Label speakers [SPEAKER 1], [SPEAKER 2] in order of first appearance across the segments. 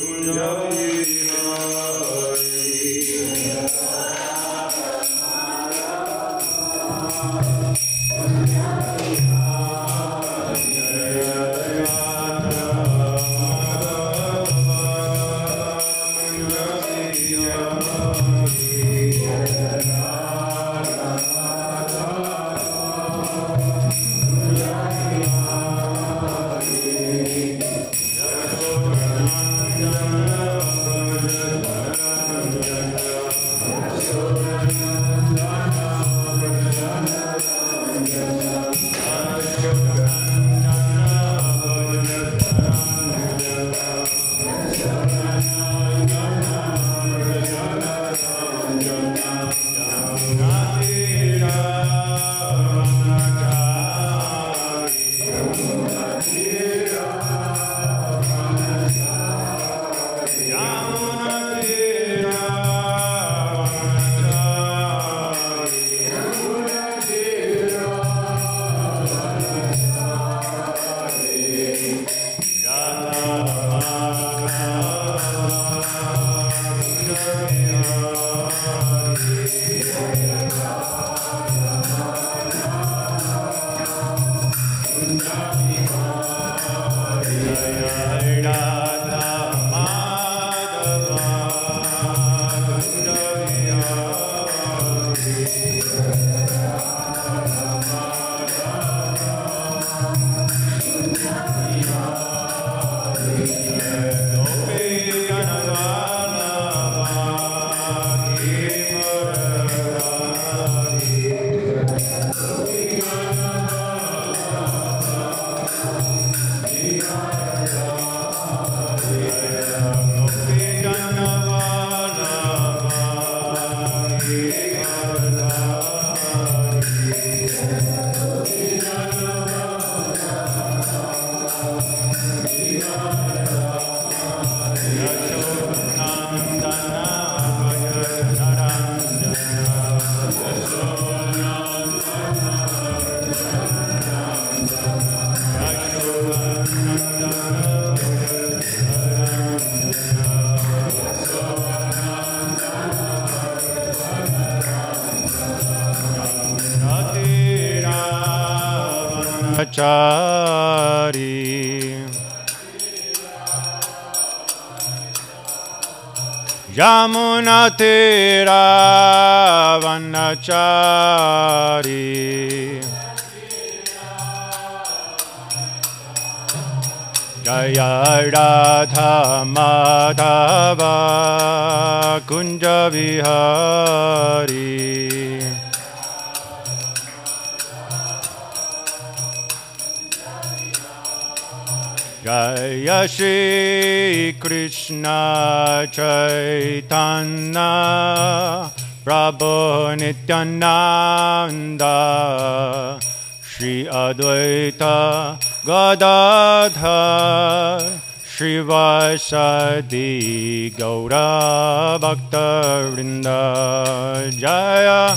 [SPEAKER 1] Aleluia. तेरावनचारि जय राधा माधव धा Kunjavihari Shri Krishna Chaitanya Prabhu Nityananda Shri Advaita Gadadhar Shri Vasadi Gaura Bhakta Vrinda Jaya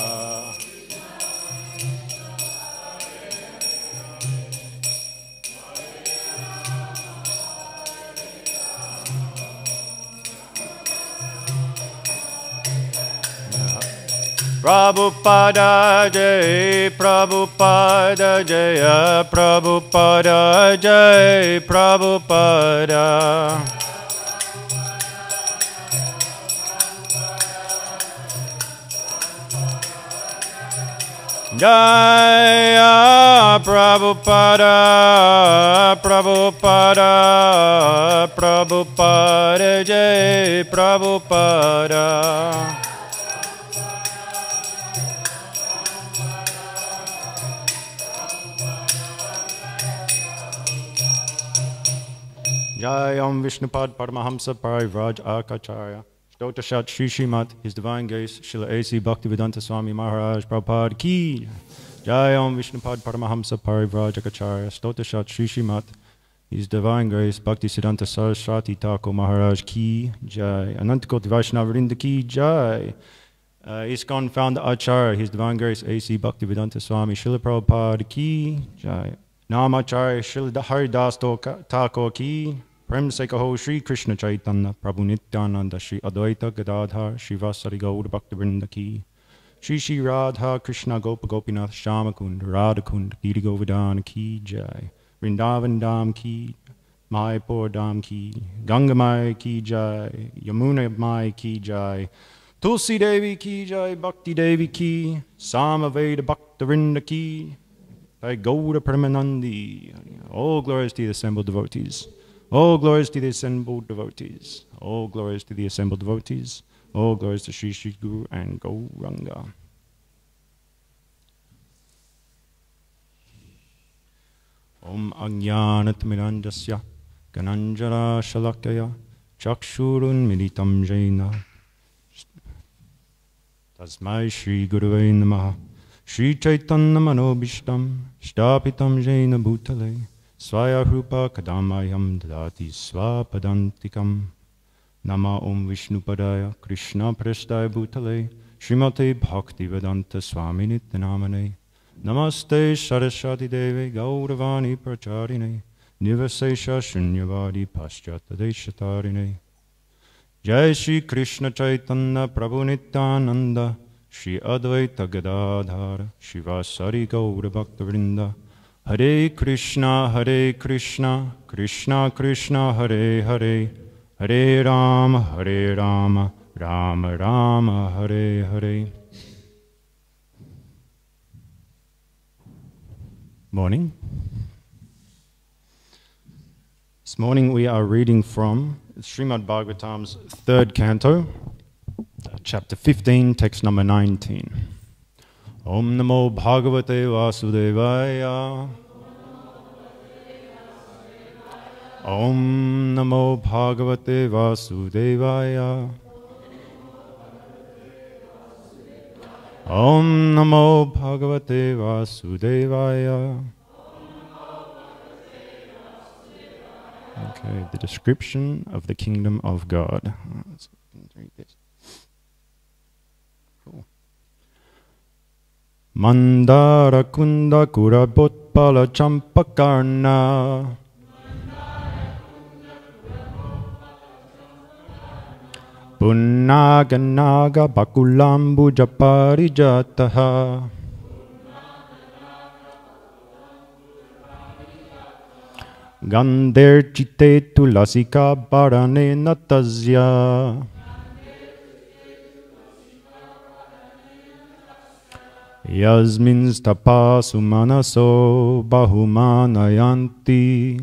[SPEAKER 1] Prabhupada Jai Prabhupada Jaya Prabhupada Jai Prabhupada. Jaya Prabhupada Prabhupada Prabhupada Jai Prabhupada Om Vishnupad Paramahamsa Parivraj Akacharya Shtottashat Shri Srimat, His Divine Grace, Srila A.C. Bhaktivedanta Swami Maharaj Prabhupada Ki. Jai Om Vishnupad Paramahamsa Parivraj Akacharya Shtottashat Shri Srimat, His Divine Grace, Bhakti Siddhanta Saraswati Thakur Maharaj Ki. Jai. Anantakoti Vaishnavarinda Ki. Jai. Uh, ISKCON founder Acharya, His Divine Grace, A.C. Bhaktivedanta Swami Srila Prabhupada Ki. Jai. Namacharya Srila Haridas Thakur Ki. Prem Saikaho Sri Krishna Chaitanya Prabhu Nityananda Sri Advaita Gadadhar Shiva Sarigaur Bhaktivinoda Ki Shri Shri Radha Krishna Gopa Gopinath Shamakund Radhakund Giri Govardhan Ki Jai Vrindavan Dham Ki Mai Dham Ki Ganga Mai Ki Jai Yamuna Mai Ki Jai Tulsi Devi Ki Jai Bhakti Devi Ki Samaveda Bhaktivinoda I go Gaura Premanandi All glories to the assembled devotees. All glories to the assembled devotees. All glories to the assembled devotees. All glories to Sri Sri Guru and Gauranga. Om Ajnanatmirandasya Gananjara Shalakaya Chakshurun Militam Jaina Tasmai Shri Guruvay Namaha Shri Chaitanya Manobishtam Shtapitam Jaina Bhutale Swayahrupa Kadamayam Dadati Swapadantikam Nama Om Vishnupadaya Krishna Prasthaya Bhutale Srimate Bhakti Vedanta Swami Nityanamane Namaste Saraswati Devi Gauravani Pracharine Nivasesha Shunyavadi Paschata Deshatarine Jai Shri Krishna Chaitanya Prabhu Nityananda Shri Advaita Gadadhara Shivasari Gaura Vrinda Hare Krishna, Hare Krishna, Krishna Krishna, Hare Hare, Hare Rama, Hare Rama, Rama Rama, Hare Hare. Morning. This morning we are reading from Srimad Bhagavatam's third canto, chapter 15, text number 19. Om Namo Bhagavate Vasudevaya. Om Namo Bhagavate Vasudevaya. Om Namo Bhagavate Vasudevaya. Okay, the description of the kingdom of God. Cool. Mandara Kunda Kura Botpala Champakarna. Bakulambu Japarijataha. Gander Chite Tulasika Barane Natasya. Yasminstapasu manaso bahumanayanti.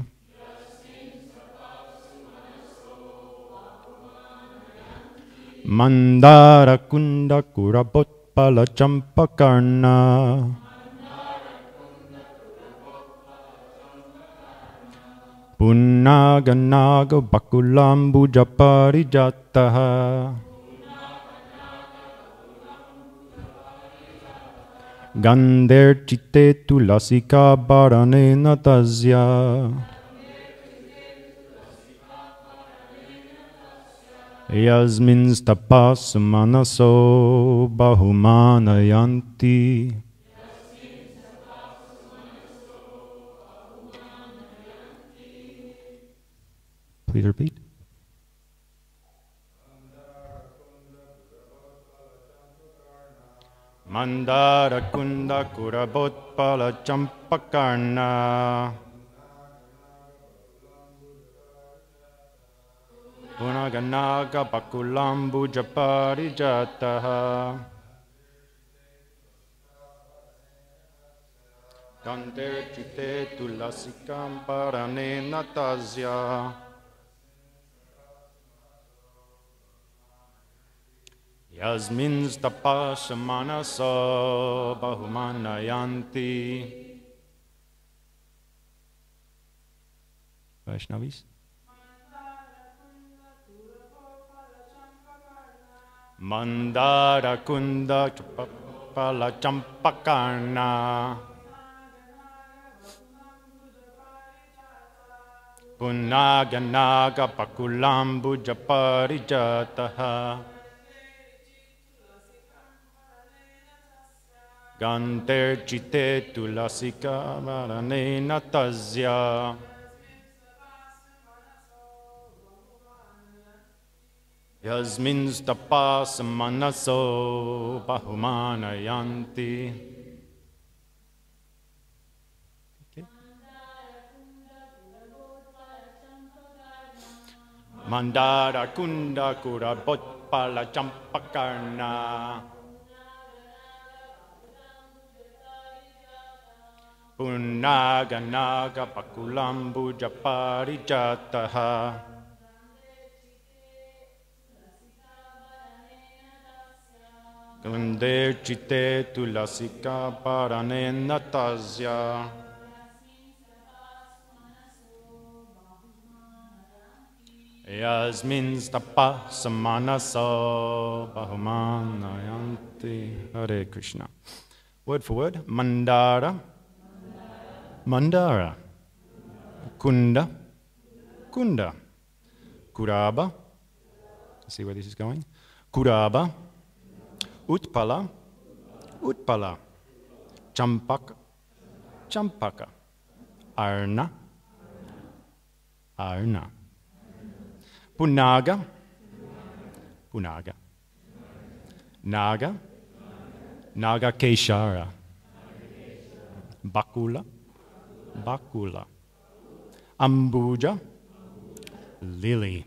[SPEAKER 1] Mandara kunda kurabotpala champakarna. Punnaganaga bakulambu japarijataha. Gander chitte tulasika barane natasya. Manaso bahumanayanti. Please repeat. Mandara Kunda Kurabotpala Champakarna. Punaganaga Bakulambu Japarijataha. Ganter Chite Tulasikam Parane Natasya. Yasminstapashamanaso bahumanayanti. Vaishnavis. Mandara kunda pala champakarna. Punaganaga pakulambu japarijataha. Ganter chite tulasika marane natasya. Yasminstapas manaso bahumanayanti. Okay. Mandara kunda kura botpala champakarna. Punaganaga pakulambu japarijataha. Kunde chite tulasika parane natasya. Yasmin stapa samanaso bahumanayanti. Hare Krishna. Word for word. Mandara. Mandara. Kunda. Kunda. Kuraba. See where this is going? Kuraba. Utpala. Utpala. Champaka. Champaka. Arna. Arna. Punaga. Punaga. Naga. Naga Keshara. Bakula. Bakula. Ambuja. Lily.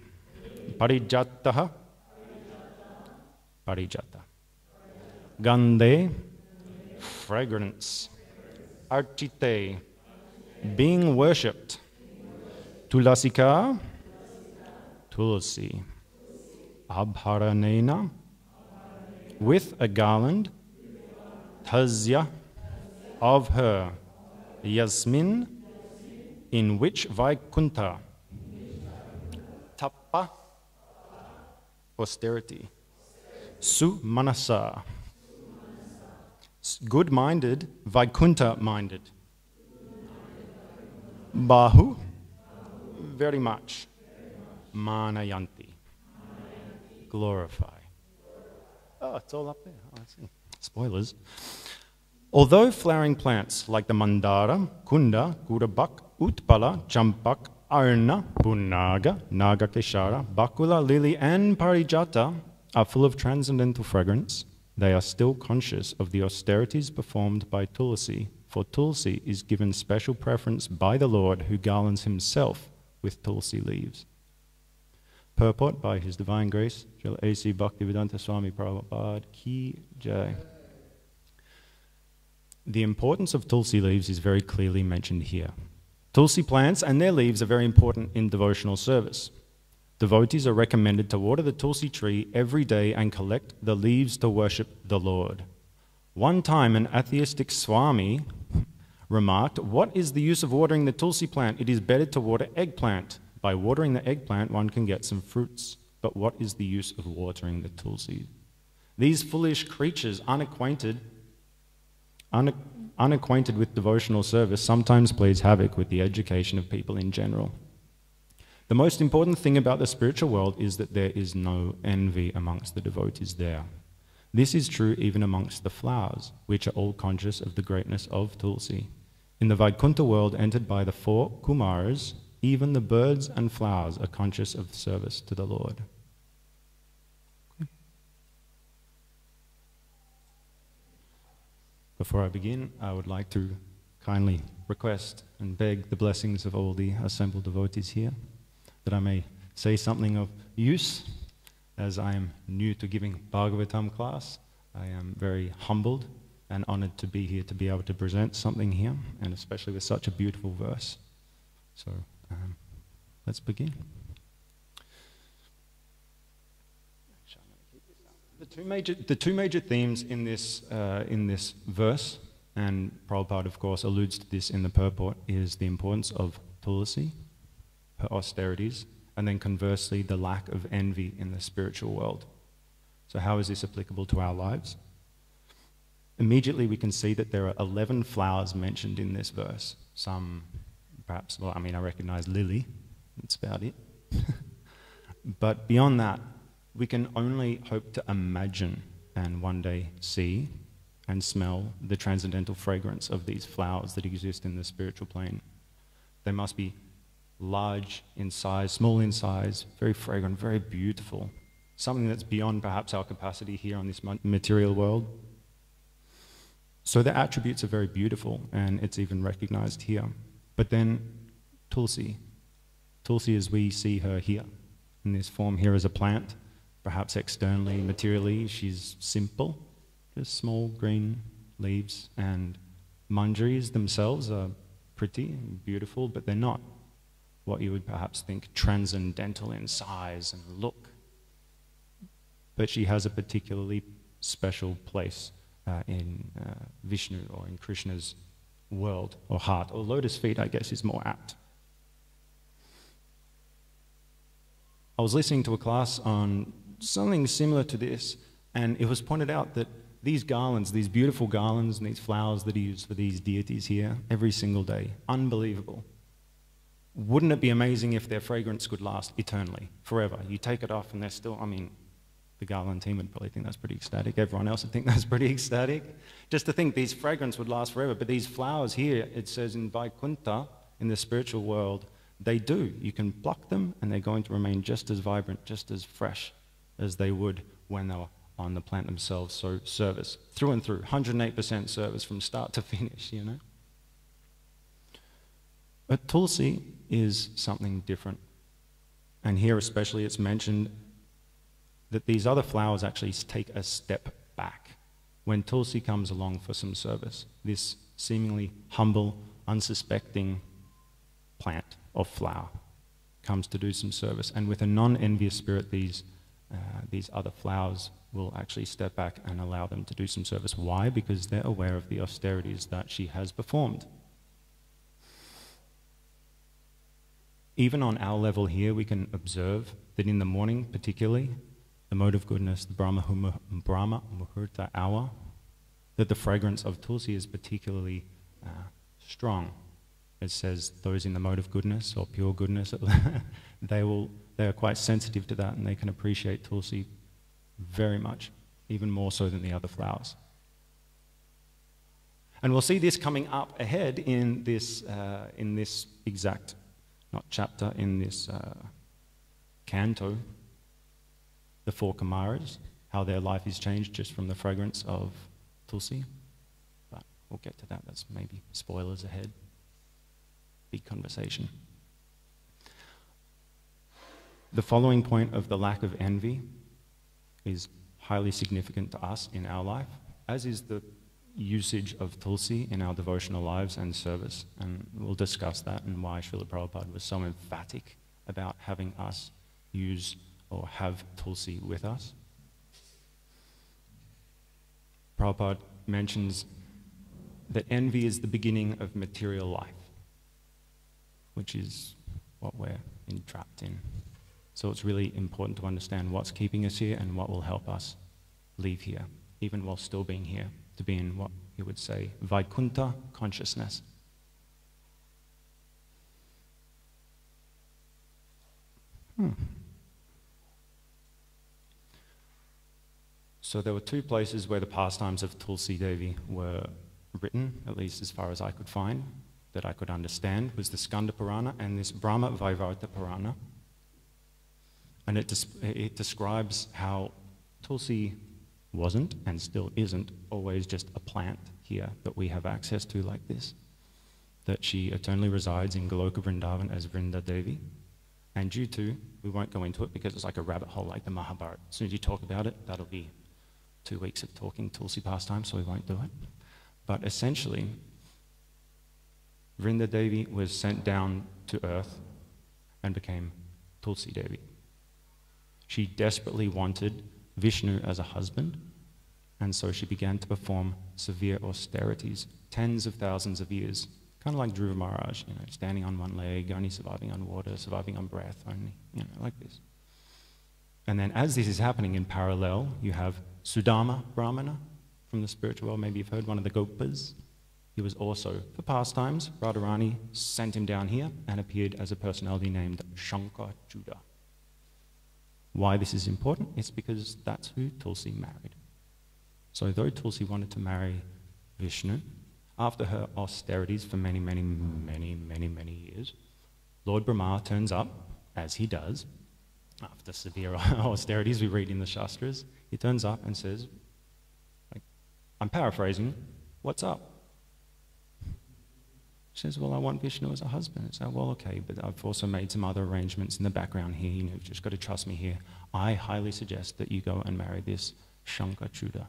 [SPEAKER 1] Parijataha. Parijata. Gande. Fragrance. Archite. Being worshipped. Tulasika. Tulsi. Abharanena. With a garland. Tazya. Of her. Yasmin. In which Vaikunta. Tappa. Austerity. Sumanasa. Good minded, Vaikunta minded. Bahu. Very much. Manayanti. Glorify. Oh, it's all up there. Oh, I see. Spoilers. Although flowering plants like the mandara, kunda, gurabak, utpala, champak, arna, punaga, nagakeshara, bakula, lily, and parijata are full of transcendental fragrance, they are still conscious of the austerities performed by Tulsi, for Tulsi is given special preference by the Lord who garlands himself with Tulsi leaves. Purport by His Divine Grace, Srila A.C. Bhaktivedanta Swami Prabhupada Ki Jai. The importance of Tulsi leaves is very clearly mentioned here. Tulsi plants and their leaves are very important in devotional service. Devotees are recommended to water the Tulsi tree every day and collect the leaves to worship the Lord. One time, an atheistic Swami remarked, What is the use of watering the Tulsi plant? It is better to water eggplant. By watering the eggplant, one can get some fruits. But what is the use of watering the Tulsi? These foolish creatures, unacquainted, une- unacquainted with devotional service, sometimes plays havoc with the education of people in general. The most important thing about the spiritual world is that there is no envy amongst the devotees there. This is true even amongst the flowers, which are all conscious of the greatness of Tulsi. In the Vaikuntha world entered by the four Kumars, even the birds and flowers are conscious of service to the Lord. Before I begin, I would like to kindly request and beg the blessings of all the assembled devotees here that I may say something of use as I am new to giving Bhagavatam class. I am very humbled and honored to be here to be able to present something here, and especially with such a beautiful verse. So um, let's begin. The two major, the two major themes in this, uh, in this verse, and Prabhupada, of course, alludes to this in the purport, is the importance of tulsi, her austerities, and then conversely, the lack of envy in the spiritual world. So, how is this applicable to our lives? Immediately, we can see that there are 11 flowers mentioned in this verse. Some, perhaps, well, I mean, I recognize lily, that's about it. but beyond that, we can only hope to imagine and one day see and smell the transcendental fragrance of these flowers that exist in the spiritual plane. They must be large in size, small in size, very fragrant, very beautiful, something that's beyond perhaps our capacity here on this material world. So the attributes are very beautiful, and it's even recognized here. But then Tulsi, Tulsi as we see her here, in this form here as a plant, perhaps externally, materially, she's simple, just small green leaves, and manjaris themselves are pretty and beautiful, but they're not what you would perhaps think transcendental in size and look. But she has a particularly special place uh, in uh, Vishnu or in Krishna's world or heart, or lotus feet, I guess, is more apt. I was listening to a class on something similar to this, and it was pointed out that these garlands, these beautiful garlands and these flowers that he used for these deities here every single day, unbelievable. Wouldn't it be amazing if their fragrance could last eternally, forever? You take it off and they're still, I mean, the Garland team would probably think that's pretty ecstatic. Everyone else would think that's pretty ecstatic. Just to think these fragrances would last forever. But these flowers here, it says in Vaikuntha, in the spiritual world, they do. You can pluck them and they're going to remain just as vibrant, just as fresh as they would when they were on the plant themselves. So service, through and through, 108% service from start to finish, you know. But Tulsi is something different. And here especially it's mentioned that these other flowers actually take a step back when Tulsi comes along for some service. This seemingly humble, unsuspecting plant or flower comes to do some service. And with a non envious spirit, these, these other flowers will actually step back and allow them to do some service. Why? Because they're aware of the austerities that she has performed. Even on our level here, we can observe that in the morning, particularly, the mode of goodness, the Brahma, Brahma Muhurta hour, that the fragrance of Tulsi is particularly uh, strong. It says those in the mode of goodness or pure goodness, they, will, they are quite sensitive to that and they can appreciate Tulsi very much, even more so than the other flowers. And we'll see this coming up ahead in this, uh, in this exact, not chapter, in this uh, canto the four Kumaras, how their life is changed just from the fragrance of Tulsi. But we'll get to that. That's maybe spoilers ahead. Big conversation. The following point of the lack of envy is highly significant to us in our life, as is the usage of Tulsi in our devotional lives and service. And we'll discuss that and why Srila Prabhupada was so emphatic about having us use or have Tulsi with us. Prabhupada mentions that envy is the beginning of material life, which is what we're entrapped in. So it's really important to understand what's keeping us here and what will help us leave here, even while still being here, to be in what he would say Vaikuntha consciousness. Hmm. So there were two places where the pastimes of Tulsi Devi were written, at least as far as I could find, that I could understand, was the Skanda Purana and this Brahma Vaivarta Purana. And it, des- it describes how Tulsi wasn't and still isn't always just a plant here that we have access to like this. That she eternally resides in Goloka Vrindavan as Vrinda Devi. And due to, we won't go into it because it's like a rabbit hole like the Mahabharata. As soon as you talk about it, that'll be two weeks of talking Tulsi pastime, so we won't do it. But essentially, Vrinda Devi was sent down to earth and became Tulsi Devi. She desperately wanted Vishnu as a husband, and so she began to perform severe austerities, tens of thousands of years, kind of like Dhruva Maharaj, you know, standing on one leg, only surviving on water, surviving on breath, only, you know, like this. And then as this is happening in parallel, you have Sudama Brahmana from the spiritual world. Maybe you've heard one of the Gopas. He was also, for pastimes, Radharani sent him down here and appeared as a personality named Shankachuda. Why this is important? It's because that's who Tulsi married. So, though Tulsi wanted to marry Vishnu, after her austerities for many, many, many, many, many years, Lord Brahma turns up, as he does, after severe austerities we read in the Shastras. He turns up and says, like, I'm paraphrasing, what's up? She says, Well, I want Vishnu as a husband. I say, Well, okay, but I've also made some other arrangements in the background here. You know, you've just got to trust me here. I highly suggest that you go and marry this Shankachuda.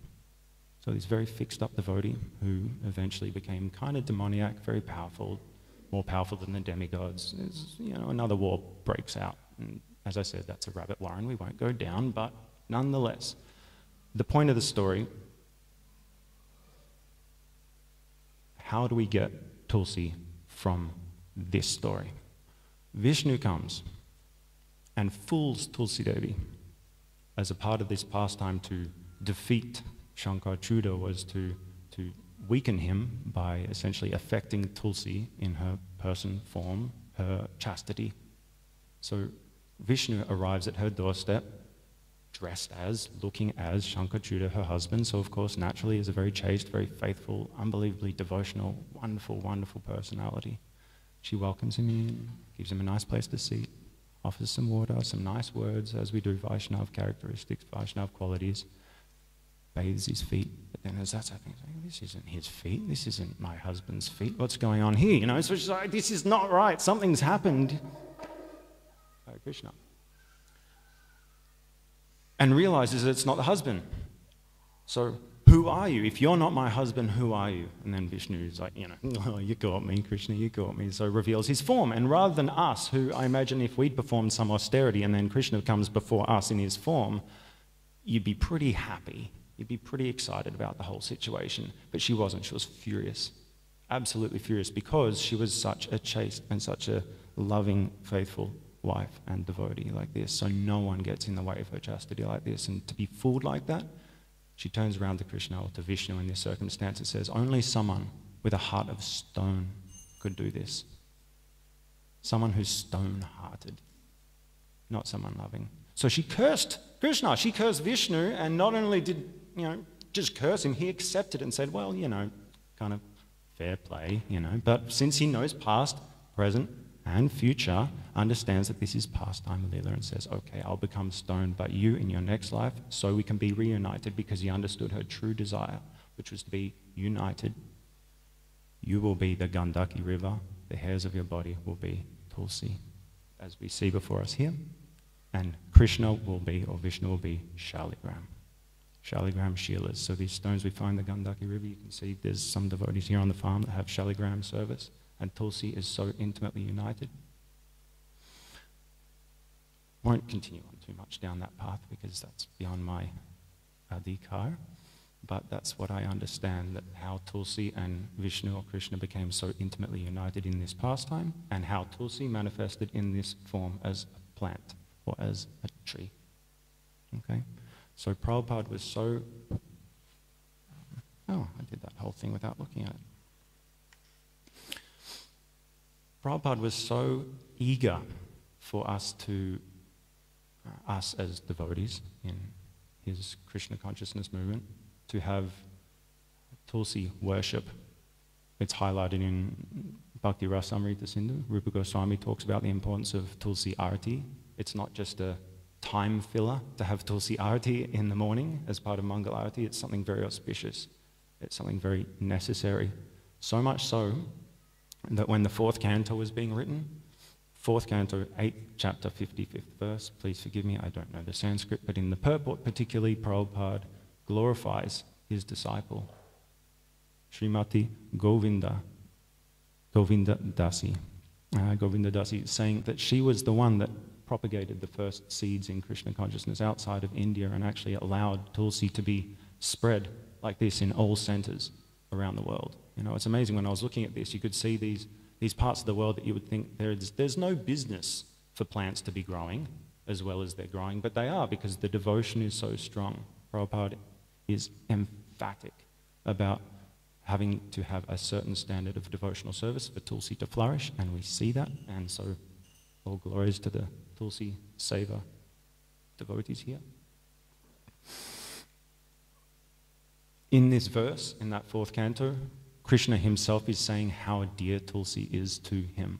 [SPEAKER 1] So this very fixed up devotee who eventually became kind of demoniac, very powerful, more powerful than the demigods. Is, you know, another war breaks out. And as I said, that's a rabbit warren. We won't go down, but nonetheless, the point of the story how do we get Tulsi from this story. Vishnu comes and fools Tulsi Devi as a part of this pastime to defeat Shankachuda was to, to weaken him by essentially affecting Tulsi in her person, form, her chastity. So Vishnu arrives at her doorstep dressed as, looking as Shankachuda, her husband. So, of course, naturally, is a very chaste, very faithful, unbelievably devotional, wonderful, wonderful personality. She welcomes him in, gives him a nice place to sit, offers some water, some nice words, as we do Vaishnav characteristics, Vaishnav qualities, bathes his feet. But then, as that's happening, this isn't his feet. This isn't my husband's feet. What's going on here? You know, so she's like, this is not right. Something's happened. Hare Krishna and realizes that it's not the husband. So, who are you? If you're not my husband, who are you? And then Vishnu is like, you know, oh, you got me, Krishna, you got me. So reveals his form. And rather than us, who I imagine if we'd performed some austerity and then Krishna comes before us in his form, you'd be pretty happy. You'd be pretty excited about the whole situation. But she wasn't. She was furious. Absolutely furious because she was such a chaste and such a loving, faithful wife and devotee like this, so no one gets in the way of her chastity like this. And to be fooled like that, she turns around to Krishna or to Vishnu in this circumstance and says, Only someone with a heart of stone could do this. Someone who's stone hearted, not someone loving. So she cursed Krishna, she cursed Vishnu, and not only did, you know, just curse him, he accepted and said, Well, you know, kind of fair play, you know. But since he knows past, present, and future understands that this is pastime Leela and says, okay, I'll become stone, but you in your next life, so we can be reunited because he understood her true desire, which was to be united. You will be the Gandaki river, the hairs of your body will be Tulsi, as we see before us here. And Krishna will be, or Vishnu will be, Shaligram. Shaligram Shilas. So these stones we find the Gandaki River, you can see there's some devotees here on the farm that have Shaligram service and Tulsi is so intimately united. Won't continue on too much down that path because that's beyond my uh, adhikar, but that's what I understand that how Tulsi and Vishnu or Krishna became so intimately united in this pastime, and how Tulsi manifested in this form as a plant or as a tree. Okay? So Prabhupada was so. Oh, I did that whole thing without looking at it. Prabhupada was so eager for us to, uh, us as devotees in his Krishna consciousness movement, to have Tulsi worship. It's highlighted in Bhakti Rasamrita Sindhu. Rupa Goswami talks about the importance of Tulsi Arati. It's not just a time filler to have Tulsi Arati in the morning as part of Mangal Arati. It's something very auspicious. It's something very necessary. So much so that when the fourth canto was being written, fourth canto, 8th chapter, 55th verse, please forgive me, I don't know the Sanskrit, but in the purport, particularly, Prabhupada glorifies his disciple, Srimati Govinda, Govinda Dasi. Uh, Govinda Dasi saying that she was the one that propagated the first seeds in Krishna consciousness outside of India and actually allowed Tulsi to be spread like this in all centers around the world. You know, it's amazing when I was looking at this, you could see these, these parts of the world that you would think there's, there's no business for plants to be growing as well as they're growing, but they are because the devotion is so strong. Prabhupada is emphatic about having to have a certain standard of devotional service for Tulsi to flourish, and we see that, and so all glories to the Tulsi Seva devotees here. In this verse, in that fourth canto, Krishna himself is saying how dear Tulsi is to him.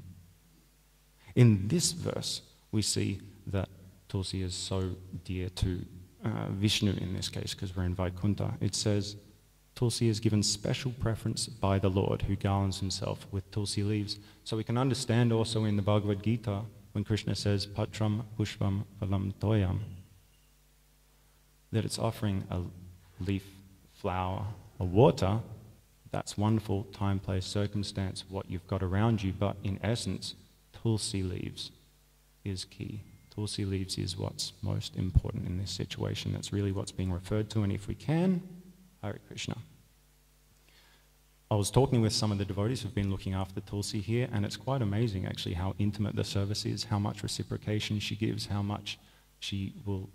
[SPEAKER 1] In this verse, we see that Tulsi is so dear to uh, Vishnu in this case, because we're in Vaikuntha. It says, Tulsi is given special preference by the Lord, who garlands himself with Tulsi leaves. So we can understand also in the Bhagavad Gita when Krishna says, Patram Pushpam Phalam Toyam, that it's offering a leaf, flower, or water that's wonderful time, place, circumstance, what you've got around you, but in essence, tulsi leaves is key. Tulsi leaves is what's most important in this situation. That's really what's being referred to, and if we can, Hare Krishna. I was talking with some of the devotees who've been looking after Tulsi here, and it's quite amazing actually how intimate the service is, how much reciprocation she gives, how much she will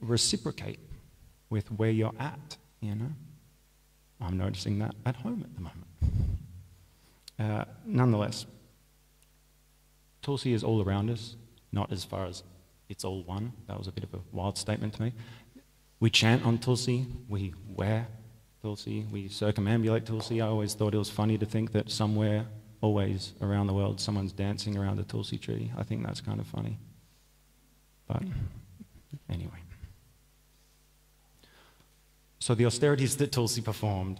[SPEAKER 1] reciprocate with where you're at, you know. I'm noticing that at home at the moment. Uh, nonetheless, Tulsi is all around us, not as far as it's all one. That was a bit of a wild statement to me. We chant on Tulsi, we wear Tulsi, we circumambulate Tulsi. I always thought it was funny to think that somewhere, always around the world, someone's dancing around a Tulsi tree. I think that's kind of funny. But anyway. So the austerities that Tulsi performed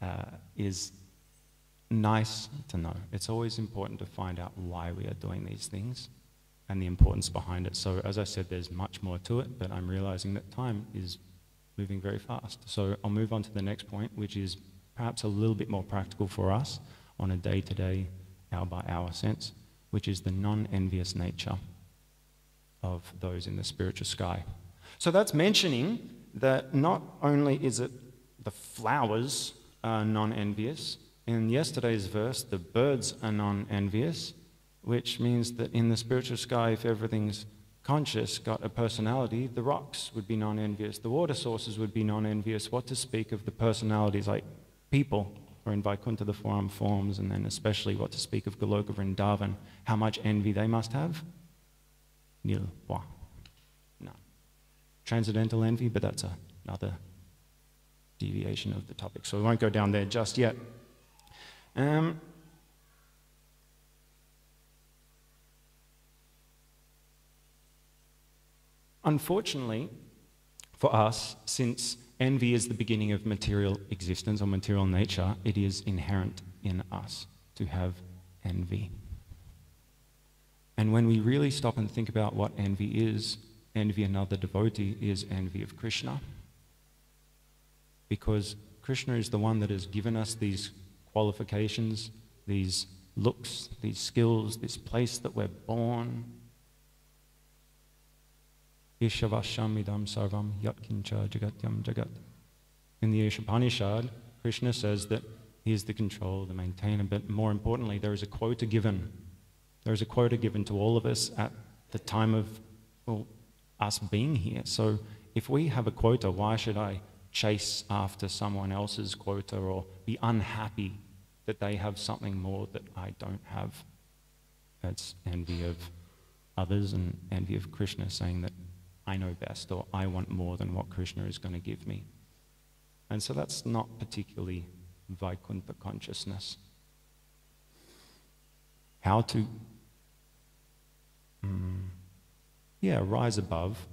[SPEAKER 1] uh, is nice to know. It's always important to find out why we are doing these things and the importance behind it. So as I said, there's much more to it, but I'm realizing that time is moving very fast. So I'll move on to the next point, which is perhaps a little bit more practical for us on a day-to-day, hour-by-hour sense, which is the non-envious nature of those in the spiritual sky. So that's mentioning that not only is it the flowers are non envious, in yesterday's verse, the birds are non envious, which means that in the spiritual sky, if everything's conscious, got a personality, the rocks would be non envious, the water sources would be non envious. What to speak of the personalities like people, or in Vaikuntha, the four armed forms, and then especially what to speak of Goloka Vrindavan, how much envy they must have? Nil. Transcendental envy, but that's another deviation of the topic. So we won't go down there just yet. Um, unfortunately, for us, since envy is the beginning of material existence or material nature, it is inherent in us to have envy. And when we really stop and think about what envy is, envy another devotee is envy of Krishna. Because Krishna is the one that has given us these qualifications, these looks, these skills, this place that we're born. Sarvam yatkincha jagatyam jagat. In the Ishopanishad, Krishna says that he is the control, the maintainer, but more importantly, there is a quota given. There is a quota given to all of us at the time of, well, us being here. So if we have a quota, why should I chase after someone else's quota or be unhappy that they have something more that I don't have? That's envy of others and envy of Krishna, saying that I know best or I want more than what Krishna is going to give me. And so that's not particularly Vaikuntha consciousness. How to. Mm, yeah, rise above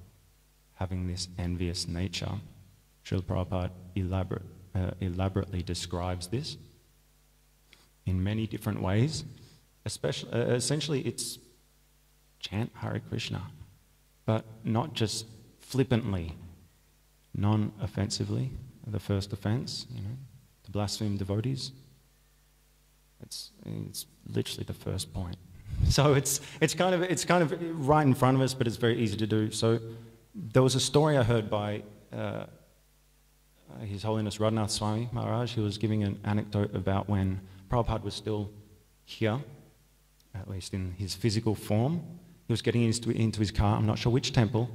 [SPEAKER 1] having this envious nature. Srila Prabhupada elaborate, uh, elaborately describes this in many different ways. Especially, uh, essentially, it's chant Hare Krishna, but not just flippantly, non offensively, the first offense, you know, to blaspheme devotees. It's, it's literally the first point. So it's, it's, kind of, it's kind of right in front of us, but it's very easy to do. So there was a story I heard by uh, His Holiness Radhanath Swami Maharaj. He was giving an anecdote about when Prabhupada was still here, at least in his physical form. He was getting into, into his car, I'm not sure which temple,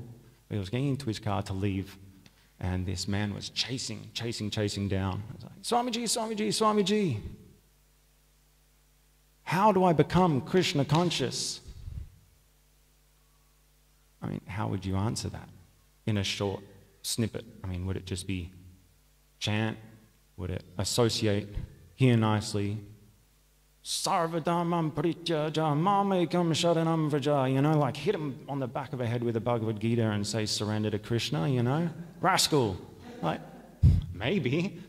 [SPEAKER 1] but he was getting into his car to leave. And this man was chasing, chasing, chasing down. He was like, Swamiji, Swamiji, Swamiji, how do I become Krishna conscious? I mean, how would you answer that in a short snippet? I mean, would it just be chant? Would it associate here nicely? Sarvadharmam prityaja mamekam sharanam vraja. You know, like hit him on the back of the head with a Bhagavad Gita and say surrender to Krishna, you know? Rascal. Like, maybe.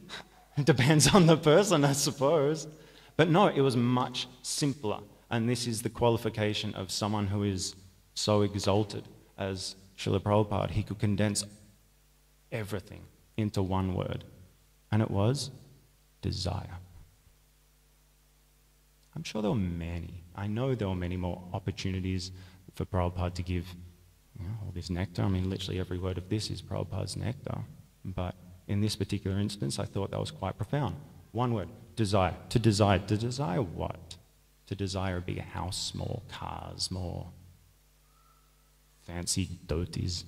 [SPEAKER 1] It depends on the person, I suppose. But no, it was much simpler. And this is the qualification of someone who is so exalted as Srila Prabhupada. He could condense everything into one word, and it was desire. I'm sure there were many. I know there were many more opportunities for Prabhupada to give you know, all this nectar. I mean, literally every word of this is Prabhupada's nectar. But in this particular instance, I thought that was quite profound. One word desire. To desire. To desire what? To desire a bigger house, more cars, more fancy dhotis,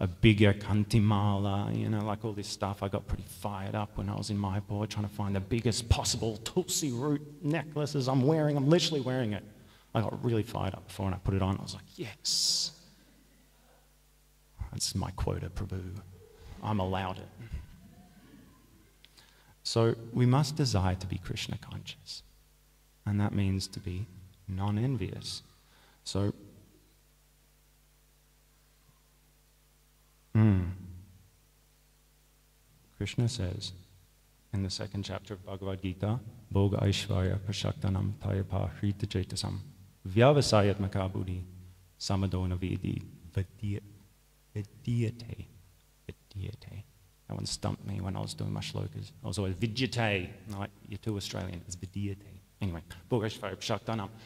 [SPEAKER 1] a bigger kantimala, you know, like all this stuff. I got pretty fired up when I was in Mayapur trying to find the biggest possible tulsi root necklaces I'm wearing. I'm literally wearing it. I got really fired up before and I put it on. I was like, yes. That's my quota, Prabhu. I'm allowed it. So we must desire to be Krishna conscious. And that means to be non envious. So, mm, Krishna says in the second chapter of Bhagavad Gita, Bhoga Aishvarya Prashaktanam Tayapa Hrita Chetasam Vyavasayat Makabudi Samadona Vidi Vidyate Vidyate that one stumped me when I was doing my shlokas. I was always vidyate. Like, you're too Australian. It's vidyate. Anyway,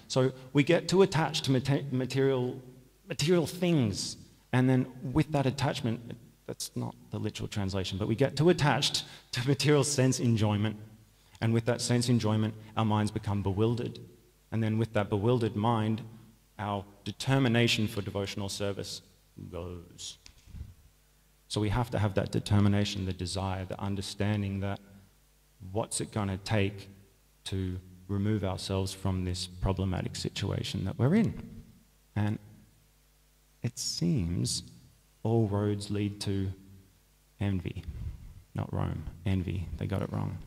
[SPEAKER 1] so we get too attached to material, material things. And then with that attachment, that's not the literal translation, but we get too attached to material sense enjoyment. And with that sense enjoyment, our minds become bewildered. And then with that bewildered mind, our determination for devotional service goes. So we have to have that determination, the desire, the understanding that what's it going to take to remove ourselves from this problematic situation that we're in. And it seems all roads lead to envy, not Rome, envy. They got it wrong.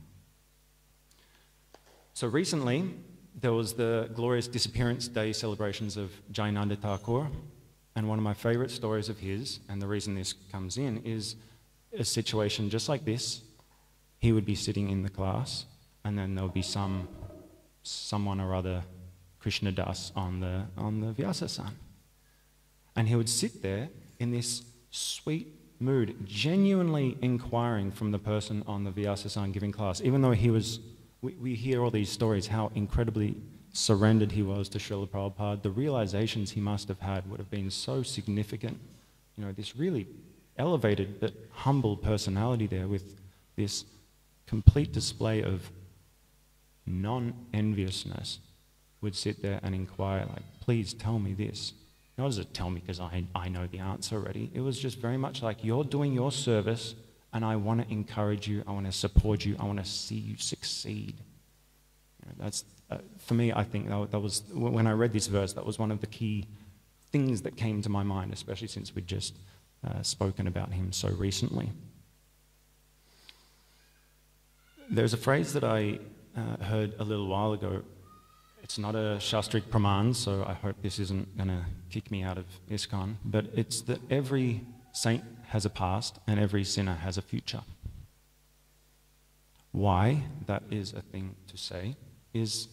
[SPEAKER 1] So recently, there was the glorious disappearance day celebrations of Jayananda Thakur, and one of my favorite stories of his, and the reason this comes in, is a situation just like this. He would be sitting in the class, and then there would be some someone or other, Krishna Das, on the, on the Vyasasan. And he would sit there in this sweet mood, genuinely inquiring from the person on the Vyasasan giving class, even though he was, we, we hear all these stories, how incredibly surrendered he was to Srila Prabhupada, the realizations he must have had would have been so significant. You know, this really elevated but humble personality there with this complete display of non enviousness would sit there and inquire, like, please tell me this. Not as a tell me because I, I know the answer already. It was just very much like you're doing your service and I want to encourage you, I want to support you, I want to see you succeed. You know, that's uh, for me, I think that, that was, when I read this verse, that was one of the key things that came to my mind, especially since we'd just uh, spoken about him so recently. There's a phrase that I uh, heard a little while ago. it's not a Shastrik Praman, so I hope this isn't going to kick me out of ISKCON, but it's that every saint has a past and every sinner has a future. Why that is a thing to say is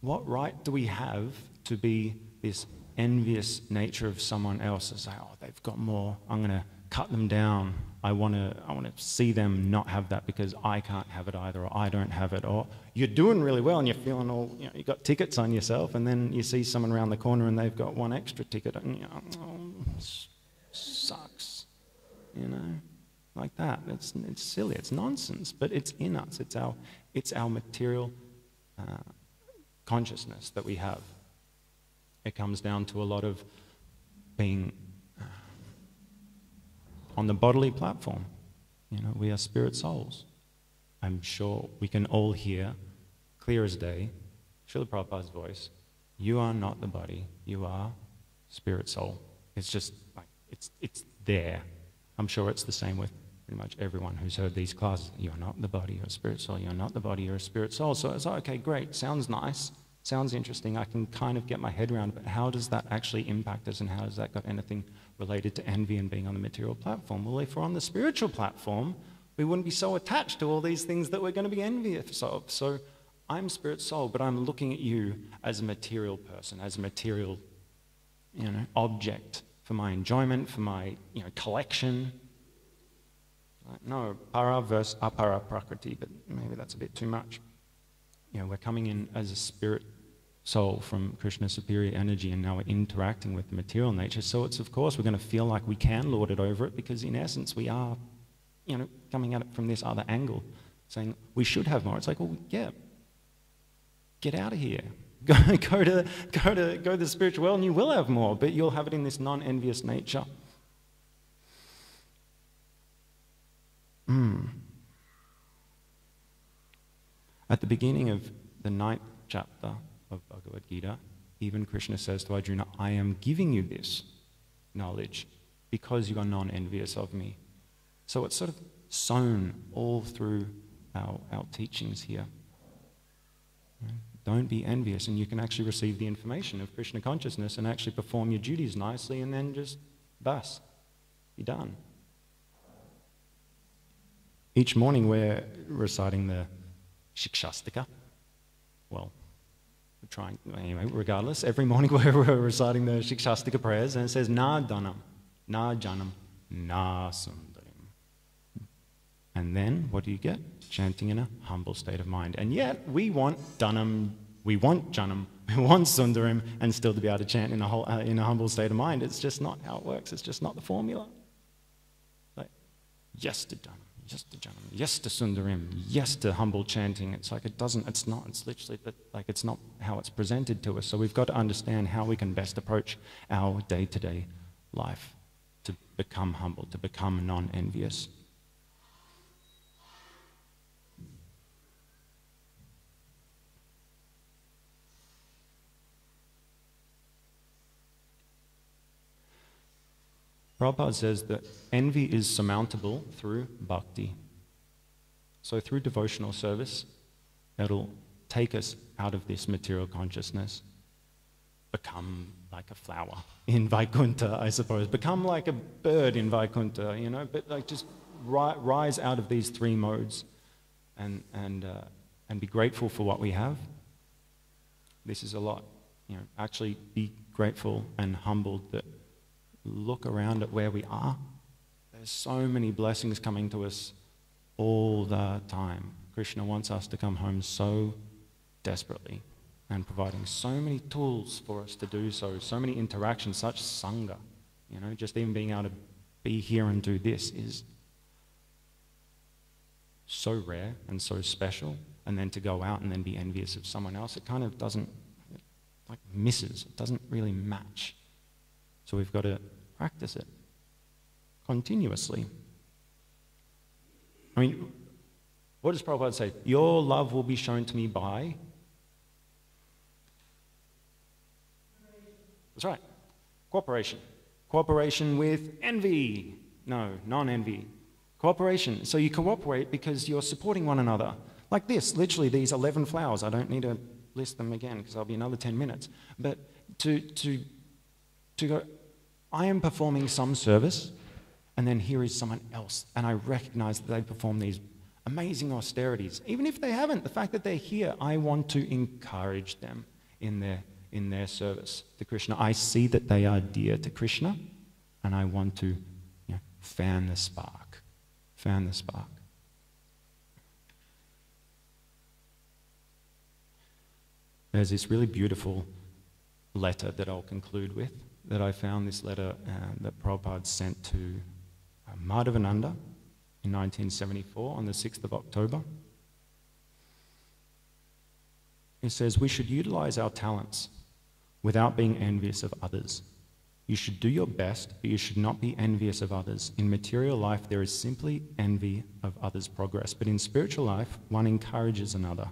[SPEAKER 1] what right do we have to be this envious nature of someone else and say, oh, they've got more, I'm going to cut them down. I want to I want to see them not have that because I can't have it either, or I don't have it, or you're doing really well and you're feeling all you know you got tickets on yourself, and then you see someone around the corner and they've got one extra ticket, and you know, oh, sucks, you know, like that. It's it's silly, it's nonsense, but it's in us. It's our it's our material uh, consciousness that we have. It comes down to a lot of being uh, on the bodily platform. You know, we are spirit souls. I'm sure we can all hear, clear as day, Srila Prabhupada's voice. You are not the body, you are spirit soul. It's just like, it's, it's there. I'm sure it's the same with pretty much everyone who's heard these classes. You're not the body, you're a spirit soul. You're not the body, you're a spirit soul. So it's like, okay, great, sounds nice, sounds interesting. I can kind of get my head around, but how does that actually impact us and how does that got anything related to envy and being on the material platform. Well, if we're on the spiritual platform, we wouldn't be so attached to all these things that we're going to be envious of. So I'm spirit soul, but I'm looking at you as a material person, as a material you know, object for my enjoyment, for my you know, collection. No, para versus apara prakriti, but maybe that's a bit too much. You know, we're coming in as a spirit soul from Krishna's superior energy, and now we're interacting with the material nature. So it's, of course, we're going to feel like we can lord it over it because, in essence, we are, you know, coming at it from this other angle, saying we should have more. It's like, well, yeah, get out of here. Go, go, to, go, to, go to the spiritual world and you will have more, but you'll have it in this non envious nature. Mm. At the beginning of the ninth chapter, of Bhagavad Gita, even Krishna says to Arjuna, I am giving you this knowledge because you are non envious of me. So it's sort of sown all through our, our teachings here. Don't be envious, and you can actually receive the information of Krishna consciousness and actually perform your duties nicely, and then just bus, be done. Each morning we're reciting the Shikshastika. Well, we're trying, anyway, regardless, every morning we're, reciting the Shikshastika prayers, and it says, Na Dhanam, Na Janam, Na Sundarim. And then what do you get? Chanting in a humble state of mind. And yet we want Dhanam, we want Janam, we want Sundarim, and still to be able to chant in a, whole, uh, in a humble state of mind. It's just not how it works, it's just not the formula. Like, yes to Dhanam yes to Janam, yes to Sundarim, yes to humble chanting. It's like it doesn't, it's not, it's literally but like it's not how it's presented to us. So we've got to understand how we can best approach our day to day life to become humble, to become non envious. Prabhupada says that envy is surmountable through bhakti. So, through devotional service, it'll take us out of this material consciousness, become like a flower in Vaikuntha, I suppose, become like a bird in Vaikuntha, you know, but like just ri- rise out of these three modes and, and, uh, and be grateful for what we have. This is a lot. You know, actually be grateful and humbled that look around at where we are, there's so many blessings coming to us all the time. Krishna wants us to come home so desperately and providing so many tools for us to do so, so many interactions, such sangha. You know, just even being able to be here and do this is so rare and so special. And then to go out and then be envious of someone else, it kind of doesn't, it like misses, it doesn't really match. So we've got to practice it continuously. I mean, what does Prabhupada say? Your love will be shown to me by. That's right. Cooperation. Cooperation with envy. No, non envy. Cooperation. So you cooperate because you're supporting one another. Like this, literally, these 11 flowers. I don't need to list them again because I'll be another 10 minutes. But to, to, to go, I am performing some service, and then here is someone else, and I recognize that they perform these amazing austerities. Even if they haven't, the fact that they're here, I want to encourage them in their, in their service to Krishna. I see that they are dear to Krishna, and I want to you know, fan the spark. Fan the spark. There's this really beautiful letter that I'll conclude with that I found this letter uh, that Prabhupada sent to uh, Madhavananda in 1974 on the 6th of October. It says, We should utilize our talents without being envious of others. You should do your best, but you should not be envious of others. In material life, there is simply envy of others' progress, but in spiritual life, one encourages another.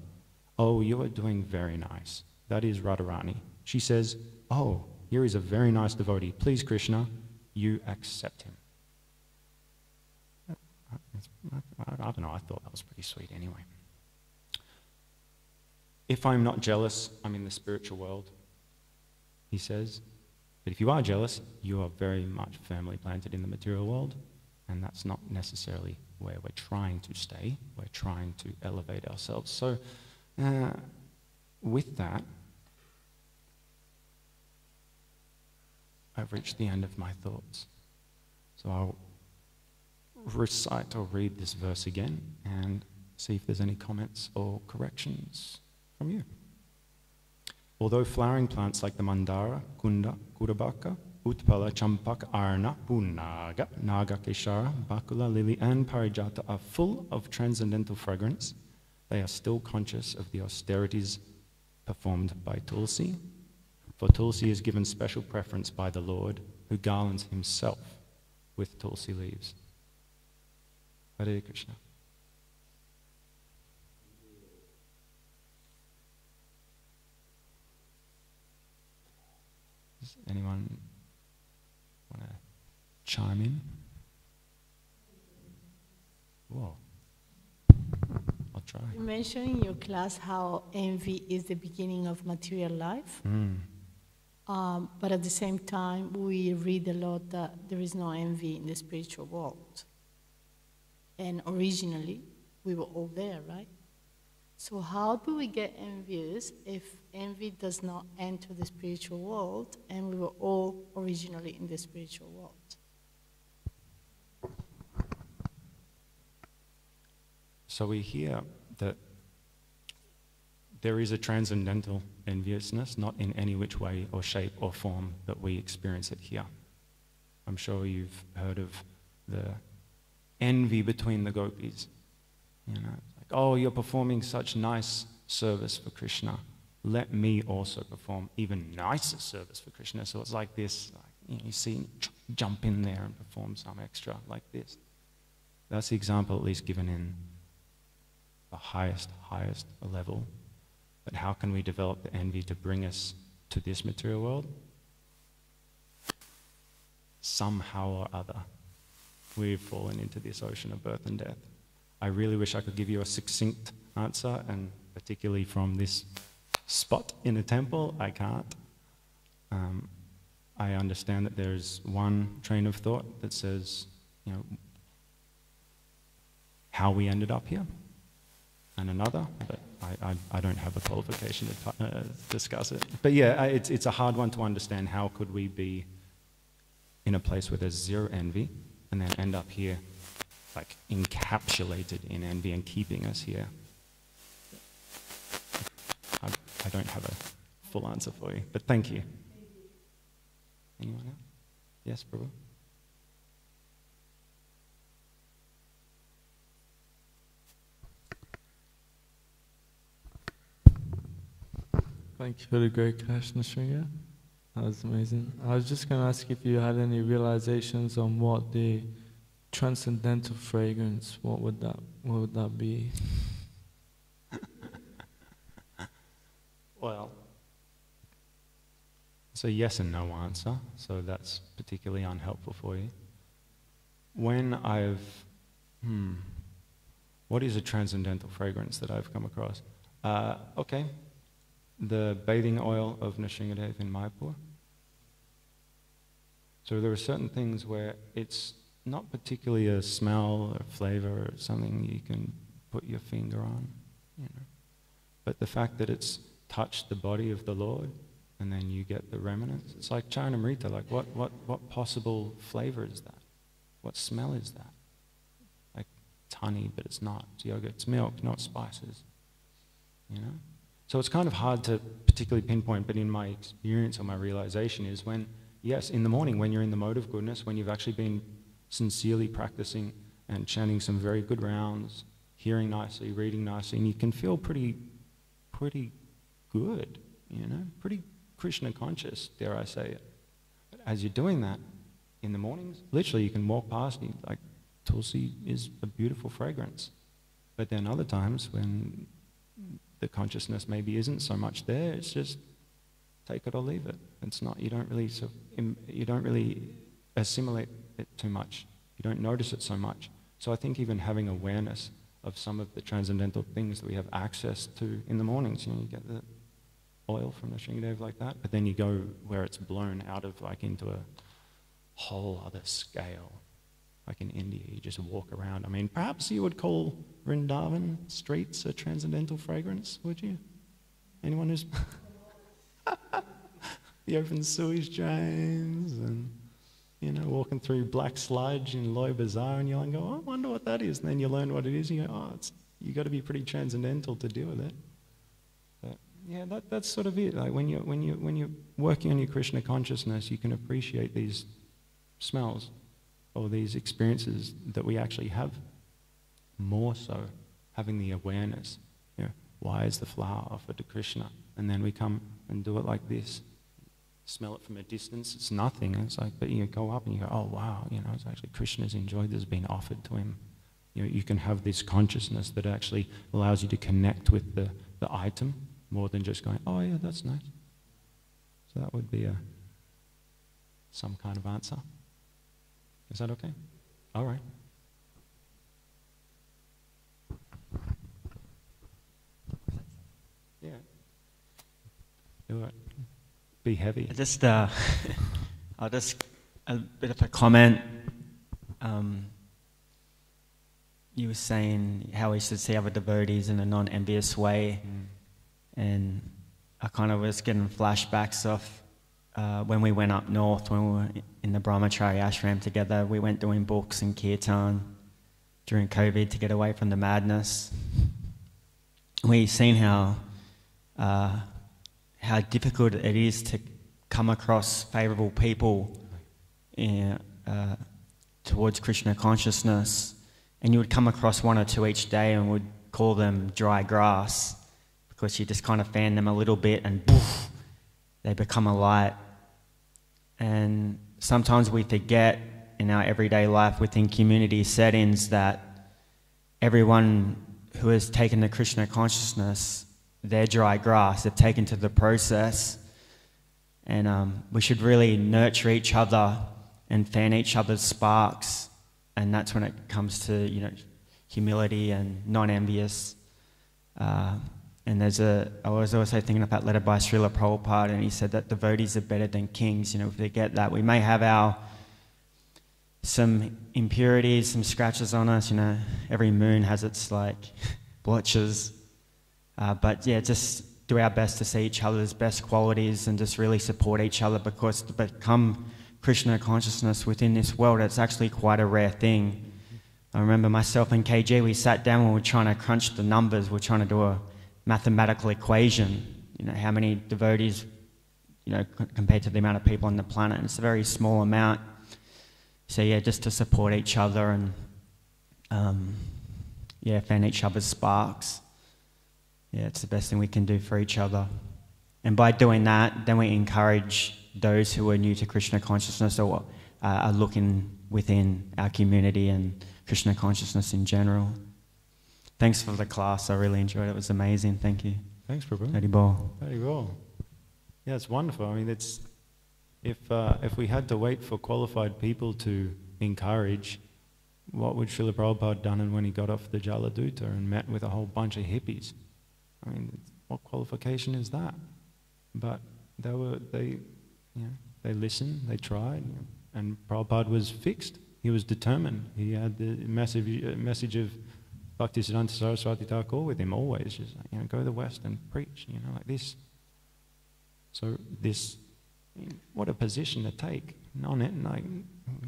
[SPEAKER 1] Oh, you are doing very nice. That is Radharani. She says, Oh, here is a very nice devotee. Please, Krishna, you accept him. I don't know, I thought that was pretty sweet anyway. If I'm not jealous, I'm in the spiritual world, he says. But if you are jealous, you are very much firmly planted in the material world, and that's not necessarily where we're trying to stay. We're trying to elevate ourselves. So, uh, with that, I've reached the end of my thoughts. So I'll recite or read this verse again and see if there's any comments or corrections from you. Although flowering plants like the mandara, kunda, kurabaka, utpala, champak, arna, punaga, nagakeshara, bakula, lily, and parijata are full of transcendental fragrance, they are still conscious of the austerities performed by Tulsi. For Tulsi is given special preference by the Lord, who garlands himself with Tulsi leaves. Hare Krishna. Does anyone want to chime in? Whoa. I'll try.
[SPEAKER 2] You mentioned in your class how envy is the beginning of material life.
[SPEAKER 1] Mm.
[SPEAKER 2] Um, but at the same time, we read a lot that there is no envy in the spiritual world. And originally, we were all there, right? So, how do we get envious if envy does not enter the spiritual world and we were all originally in the spiritual world?
[SPEAKER 1] So we hear that there is a transcendental enviousness, not in any which way or shape or form that we experience it here. I'm sure you've heard of the envy between the gopis. You know, like, oh, you're performing such nice service for Krishna. Let me also perform even nicer service for Krishna. So it's like this. Like, you, see, jump in there and perform some extra like this. That's the example, at least given in the highest, highest level. But how can we develop the envy to bring us to this material world? Somehow or other we've fallen into this ocean of birth and death. I really wish I could give you a succinct answer, and particularly from this spot in a temple, I can't. Um, I understand that there's one train of thought that says, you know, how we ended up here, and another, but I, I, I don't have a qualification to uh, discuss it. But yeah, it's, it's a hard one to understand. How could we be in a place where there's zero envy and then end up here, like encapsulated in envy and keeping us here. I, I don't have a full answer for you, but thank you. Anyone else? Yes, Prabhu?
[SPEAKER 3] Thank you for the great question, Shringa. That was amazing. I was just going to ask if you had any realizations on what the transcendental fragrance, what would that, what would that be?
[SPEAKER 1] well, it's a yes and no answer, so that's particularly unhelpful for you. When I've, hmm, What is a transcendental fragrance that I've come across? Uh, okay, the bathing oil of Nrsimhadev in Mayapur. So there are certain things where it's not particularly a smell or flavor or something you can put your finger on, you know. But the fact that it's touched the body of the Lord and then you get the remnants, it's like Charnamrita, like what, what, what possible flavor is that? What smell is that? Like it's honey, but it's not. It's yogurt, it's milk, not spices. You know? So it's kind of hard to particularly pinpoint, but in my experience or my realization is when, yes, in the morning, when you're in the mode of goodness, when you've actually been sincerely practicing and chanting some very good rounds, hearing nicely, reading nicely, and you can feel pretty, pretty good, you know, pretty Krishna conscious, dare I say it. But as you're doing that in the mornings, literally you can walk past and like Tulsi is a beautiful fragrance. But then other times when the consciousness maybe isn't so much there, it's just take it or leave it. It's not, you don't really, you don't really assimilate it too much. You don't notice it so much. So I think even having awareness of some of the transcendental things that we have access to in the mornings, you know, you get the oil from the Shingadev like that, but then you go where it's blown out of like into a whole other scale. Like in India, you just walk around. I mean, perhaps you would call Vrindavan streets a transcendental fragrance, would you? Anyone who's the open sewage drains and you know, walking through black sludge in Loi Bazaar, and you're like, oh, I wonder what that is. And then you learn what it is, and you go, oh, it's, you got to be pretty transcendental to deal with it. But yeah, that, that's sort of it. Like when you when you when you're working on your Krishna consciousness, you can appreciate these smells or these experiences that we actually have. More so, having the awareness. You know, why is the flower offered to Krishna? And then we come and do it like this smell it from a distance, it's nothing. It's like, but you go up and you go, oh wow, you know, it's actually Krishna's enjoyed this being offered to him. You know, you can have this consciousness that actually allows you to connect with the, the item more than just going, oh yeah, that's nice. So that would be a some kind of answer. Is that okay? All right. Yeah. Do it be heavy.
[SPEAKER 4] Just, uh, I'll just a bit of a comment. Um, you were saying how we should see other devotees in a non-envious way, mm. and I kind of was getting flashbacks of uh, when we went up north, when we were in the Brahmachari ashram together. We went doing books and kirtan during COVID to get away from the madness. We've seen how uh, how difficult it is to come across favorable people in, uh, towards Krishna consciousness. And you would come across one or two each day and would call them dry grass because you just kind of fan them a little bit and poof, they become a light. And sometimes we forget in our everyday life within community settings that everyone who has taken the Krishna consciousness their dry grass. They've taken to the process. And um, we should really nurture each other and fan each other's sparks. And that's when it comes to, you know, humility and non-envious. Uh, and there's a, I was also thinking of that letter by Srila Prabhupada, and he said that devotees are better than kings. You know, if we get that, we may have our some impurities, some scratches on us. You know, every moon has its like blotches. Uh, but yeah, just do our best to see each other's best qualities and just really support each other because to become Krishna consciousness within this world, it's actually quite a rare thing. I remember myself and KG, we sat down when we were trying to crunch the numbers, we are trying to do a mathematical equation. You know, how many devotees, you know, compared to the amount of people on the planet. And it's a very small amount. So yeah, just to support each other and um, yeah, fan each other's sparks. Yeah, it's the best thing we can do for each other. And by doing that, then we encourage those who are new to Krishna consciousness or uh, are looking within our community and Krishna consciousness in general. Thanks for the class. I really enjoyed it. It was amazing. Thank you.
[SPEAKER 1] Thanks, Prabhu.
[SPEAKER 4] Hari Bol.
[SPEAKER 1] Hari Bol. Yeah, it's wonderful. I mean, it's, if, uh, if we had to wait for qualified people to encourage, what would Srila Prabhupada done when he got off the Jaladuta and met with a whole bunch of hippies? I mean, what qualification is that? But they were they, you know, they listened, they tried, and Prabhupada was fixed. He was determined. He had the massive uh, message of Bhaktisiddhanta Saraswati Thakur with him always. Just you know, go to the West and preach. You know, like this. So this, what a position to take. Non, like,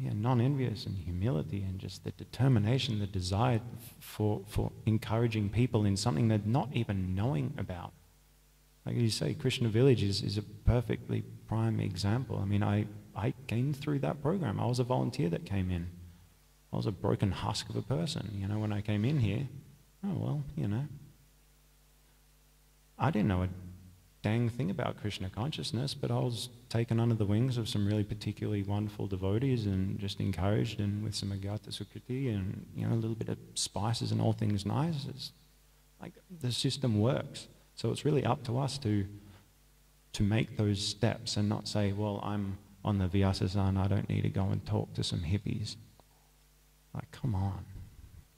[SPEAKER 1] yeah, non-envious and humility and just the determination, the desire for, for encouraging people in something they're not even knowing about. Like you say, Krishna Village is, is a perfectly prime example. I mean, I, I came through that program. I was a volunteer that came in. I was a broken husk of a person, you know, when I came in here. Oh, well, you know. I didn't know a dang thing about Krishna consciousness, but I was taken under the wings of some really particularly wonderful devotees and just encouraged and with some ajnata sukriti and, you know, a little bit of spices and all things nice. It's like the system works. So it's really up to us to, to make those steps and not say, well, I'm on the Vyasasana, I don't need to go and talk to some hippies. Like, come on.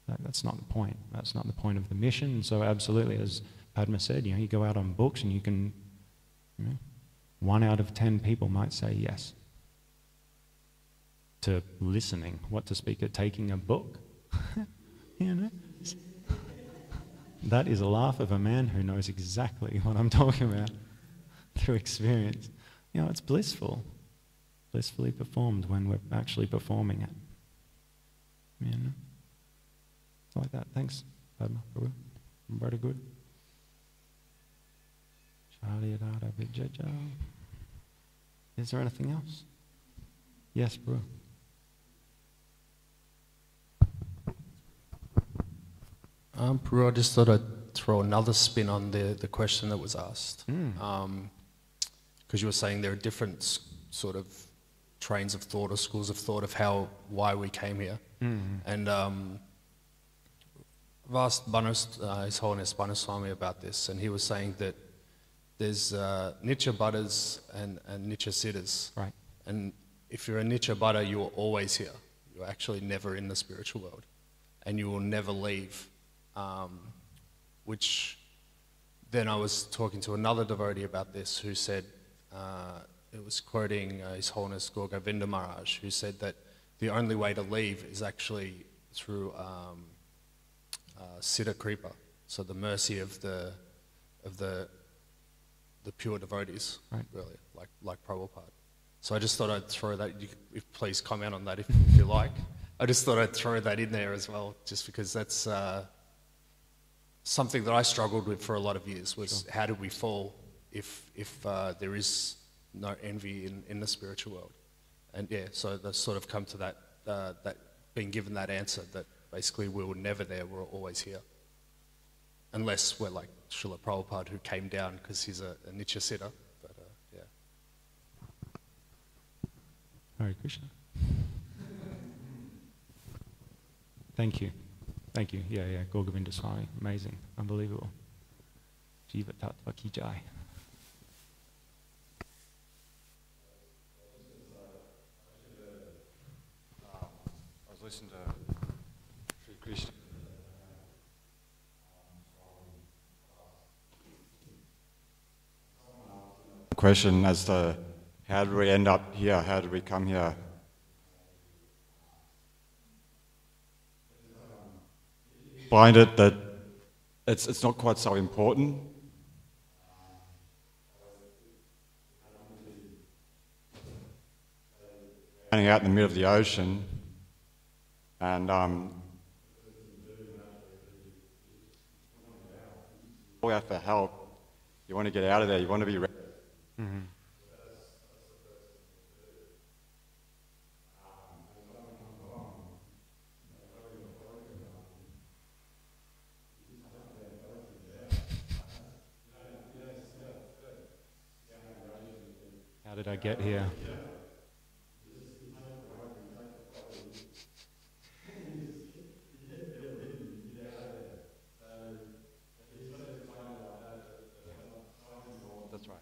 [SPEAKER 1] That, that's not the point. That's not the point of the mission. So absolutely, as Padma said, you know, you go out on books and you can, you know, one out of ten people might say yes to listening. What to speak at taking a book? you know? That is a laugh of a man who knows exactly what I'm talking about through experience. You know, it's blissful, blissfully performed when we're actually performing it. Know? Like that. Thanks. Very good. Is there anything else? Yes, bro.
[SPEAKER 5] Um, I just thought I'd throw another spin on the, the question that was asked. Because
[SPEAKER 1] Mm.
[SPEAKER 5] um, you were saying there are different sort of trains of thought or schools of thought of how, why we came here.
[SPEAKER 1] Mm.
[SPEAKER 5] And um, I've asked Banos, uh, His Holiness Bhanu Swami about this, and he was saying that there's uh, Nitya Baddhas and, and Nitya Siddhas.
[SPEAKER 1] Right.
[SPEAKER 5] And if you're a Nitya Baddha, you are always here. You're actually never in the spiritual world. And you will never leave. Um, which then I was talking to another devotee about this who said, uh, it was quoting uh, His Holiness Gaur Govinda Maharaj, who said that the only way to leave is actually through um, uh, Siddha Kripa, so the mercy of the, of the, the pure devotees,
[SPEAKER 1] Right.
[SPEAKER 5] really, like, like Prabhupada. So I just thought I'd throw that, you, if, please comment on that if, if you like. I just thought I'd throw that in there as well, just because that's uh, something that I struggled with for a lot of years was how did we fall if, if uh, there is no envy in, in the spiritual world? And yeah, so that's sort of come to that, uh, that being given that answer that basically we were never there, we're always here. Unless we're like Srila Prabhupada who came down because he's a, a Nitya Siddha. But uh, yeah.
[SPEAKER 1] Hare Krishna. Thank you. Thank you. Yeah, yeah. Gaur Govinda Swami. Amazing. Unbelievable. Jiva Tattva Ki Jai.
[SPEAKER 6] Listening to Sri Krishna. Question as to how did we end up here? How did we come here? Find it that it's, it's not quite so important. Standing out in the middle of the ocean, and um, out for help. You want to get out of there. You want to be ready.
[SPEAKER 1] How did I get here?
[SPEAKER 6] That's right.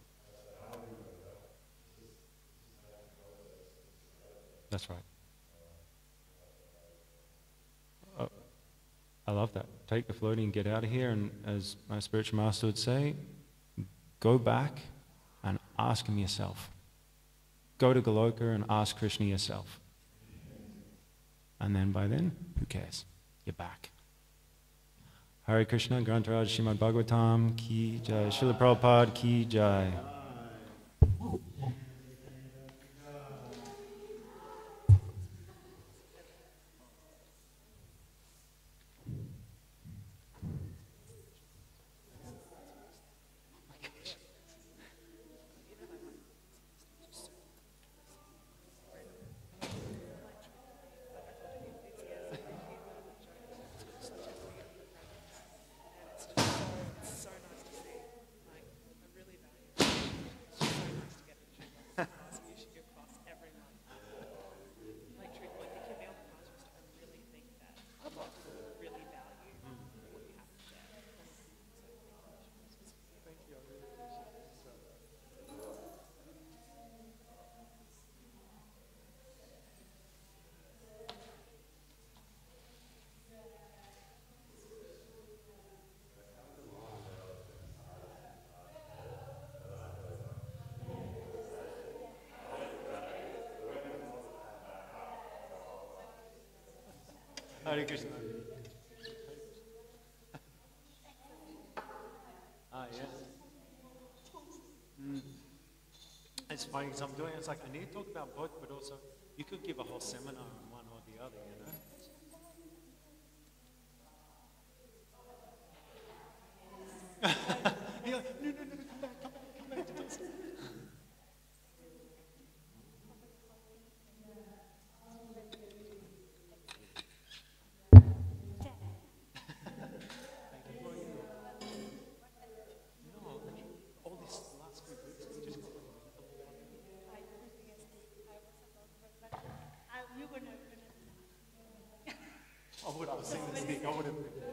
[SPEAKER 1] That's right. Oh, I love that. Take the floating and get out of here. And as my spiritual master would say, go back and ask him yourself. Go to Goloka and ask Krishna yourself. And then by then, who cares? You're back. Hare Krishna, Grantharaj Srimad Bhagavatam, Ki Jai, Srila Prabhupada, Ki Jai.
[SPEAKER 7] It's so nice to see. Like, I really value it. It's so nice to get a pass usually across every month. Like, truthfully, I think your meal pass just, I really think that a lot of people really value what you have to share.
[SPEAKER 1] Hare Krishna. ah, yeah. Mm. It's funny because I'm doing it's like I need to talk about both, but also you could give a whole seminar on one or the other, you know? yeah, no, no, no, no, come back, come back, come back to us. No, I mean, all this last few weeks, we just got Seen this thing, I would have.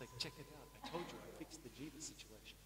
[SPEAKER 1] It's like, check it out. I told you I fixed the Jiva situation.